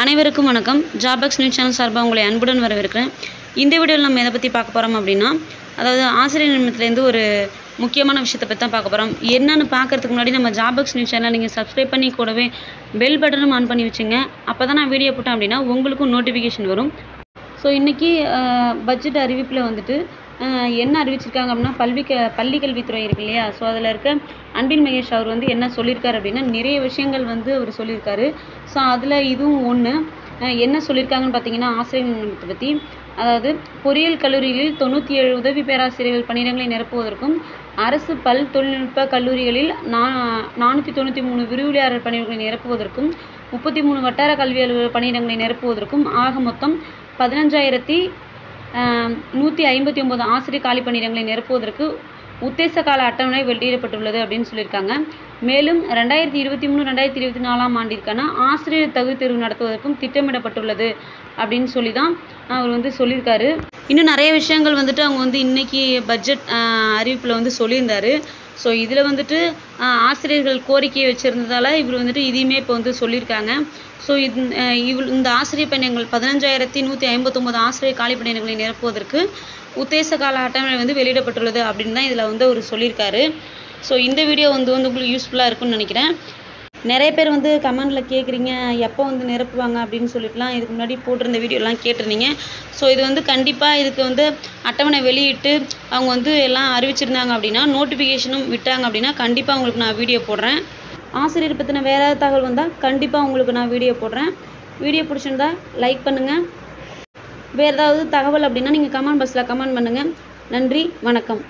அனைவருக்கும் வணக்கம். ஜாபக்ஸ் news channel சார்பாக உங்களை அன்புடன் வரவேற்கிறேன். இந்த வீடியோவில் நம்ம எதை பற்றி பார்க்க போகிறோம் அப்படின்னா அதாவது ஆசிரியர் நிமிடத்துலேருந்து ஒரு முக்கியமான விஷயத்தை பற்றி தான் பார்க்க போகிறோம் என்னன்னு பார்க்கறதுக்கு முன்னாடி நம்ம ஜாபக்ஸ் நியூஸ் சேனல் நீங்கள் சப்ஸ்கிரைப் பண்ணி கூடவே பெல் பட்டனும் ஆன் பண்ணி வச்சுங்க. அப்போ தான் நான் வீடியோ போட்டேன் அப்படின்னா உங்களுக்கும் நோட்டிஃபிகேஷன் வரும். ஸோ இன்றைக்கி பட்ஜெட் அறிவிப்பில் வந்துட்டு என்ன அறிவிச்சிருக்காங்க அப்படின்னா பல்வி க பள்ளி கல்வித்துறை இருக்கு இல்லையா? ஸோ அதில் இருக்க அன்பில் மகேஷ் அவர் வந்து என்ன சொல்லியிருக்காரு அப்படின்னா நிறைய விஷயங்கள் வந்து அவர் சொல்லியிருக்காரு ஸோ அதில் இதுவும் ஒன்று என்ன சொல்லியிருக்காங்கன்னு பார்த்தீங்கன்னா ஆசிரியர் நியமனத்தை பற்றி அதாவது பொறியியல் கல்லூரிகளில் தொண்ணூற்றி ஏழு உதவி பேராசிரியர்கள் பணியிடங்களை நிரப்புவதற்கும் அரசு பல் தொழில்நுட்ப கல்லூரிகளில் நா நானூற்றி தொண்ணூற்றி மூணு விரிவுரையாளர் பணியிடங்களை நிரப்புவதற்கும் முப்பத்தி மூணு வட்டார கல்வி அலுவலர் பணியிடங்களை நிரப்புவதற்கும் ஆக மொத்தம் பதினஞ்சாயிரத்தி நூற்றி ஐம்பத்தி ஒம்பது ஆசிரியர் காலி பணியிடங்களை நிரப்புவதற்கு உத்தேச கால அட்டவணை வெளியிடப்பட்டுள்ளது அப்படின்னு சொல்லியிருக்காங்க. மேலும் ரெண்டாயிரத்தி இருபத்தி மூணு ரெண்டாயிரத்தி இருபத்தி நாலாம் ஆண்டிற்கான ஆசிரியர் தகுதி தேர்வு நடத்துவதற்கும் திட்டமிடப்பட்டுள்ளது அப்படின்னு சொல்லி தான் அவர் வந்து சொல்லியிருக்காரு. இன்னும் நிறைய விஷயங்கள் வந்துட்டு அவங்க வந்து இன்னைக்கு பட்ஜெட் அறிவிப்பில் வந்து சொல்லியிருந்தாரு. ஸோ இதில் வந்துட்டு ஆஹ், ஆசிரியர்கள் கோரிக்கையை வச்சுருந்ததால இவர் வந்துட்டு இதையுமே இப்போ வந்து சொல்லியிருக்காங்க. ஸோ இது இவ் இந்த ஆசிரியர் பயணங்கள் பதினஞ்சாயிரத்தி நூற்றி ஐம்பத்தொம்போது ஆசிரியர் காலி பணியிடங்களை நிரப்புவதற்கு உத்தேச கால அட்டவணை வந்து வெளியிடப்பட்டுள்ளது அப்படின்னு தான் இதில் வந்து அவர் சொல்லியிருக்காரு. ஸோ இந்த வீடியோ வந்து வந்து உங்களுக்கு யூஸ்ஃபுல்லாக இருக்கும்னு நினைக்கிறேன். நிறைய பேர் வந்து கமெண்டில் கேட்குறீங்க எப்போ வந்து நிரப்புவாங்க அப்படின்னு சொல்லிட்டுலாம் இதுக்கு முன்னாடி போட்டிருந்த வீடியோலாம் கேட்டிருந்தீங்க. ஸோ இது வந்து கண்டிப்பாக இதுக்கு வந்து அட்டவணை வெளியிட்டு அவங்க வந்து எல்லாம் அறிவிச்சிருந்தாங்க அப்படின்னா நோட்டிஃபிகேஷனும் விட்டாங்க அப்படின்னா கண்டிப்பாக உங்களுக்கு நான் வீடியோ போடுறேன். ஆசிரியர் பற்றின வேறு ஏதாவது தகவல் வந்தால் கண்டிப்பாக உங்களுக்கு நான் வீடியோ போடுறேன். வீடியோ பிடிச்சிருந்தா லைக் பண்ணுங்கள் வேறு ஏதாவது தகவல் அப்படின்னா நீங்கள் கமெண்ட் பாக்ஸில் கமெண்ட் பண்ணுங்கள் நன்றி வணக்கம்.